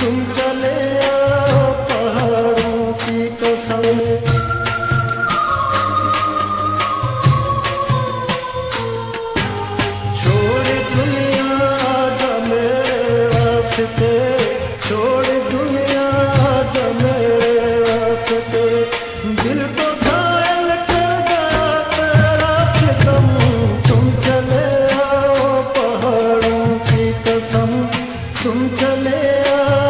तुम चले आओ पहाड़ों की कसम। छोड़ दुनिया आजा मेरे वास्ते छोड़ दुनिया आजा मेरे वास्ते दिल तो को तुम चले आओ